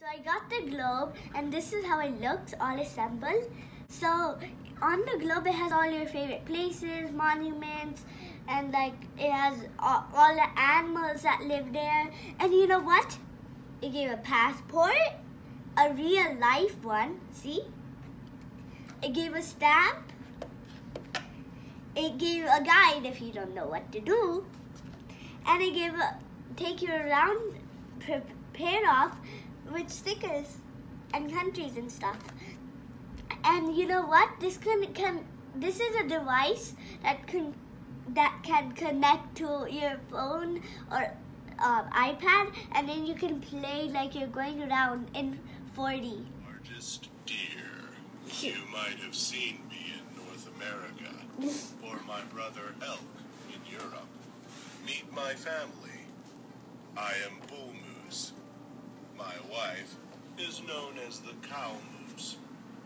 So I got the globe and this is how it looks all assembled. So on the globe it has all your favorite places, monuments, and like it has all, all the animals that live there. And you know what? It gave a passport, a real life one, see? It gave a stamp. It gave a guide if you don't know what to do. And it gave a take you around prepared off with stickers and countries and stuff. And you know what? This can, can this is a device that can that can connect to your phone or uh, iPad, and then you can play like you're going around in 4D. Largest deer. You might have seen me in North America, or my brother Elk in Europe. Meet my family. I am Bull Moose. My wife is known as the cow moose,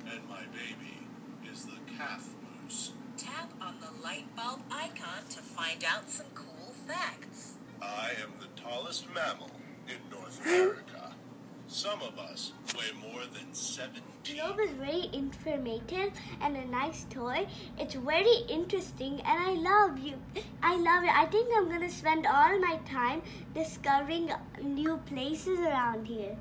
and my baby is the calf moose. Tap on the light bulb icon to find out some cool facts. I am the tallest mammal in North America. Some of us weigh more than 17. Globe is very informative and a nice toy. It's very interesting and I love you. I love it. I think I'm gonna spend all my time discovering new places around here.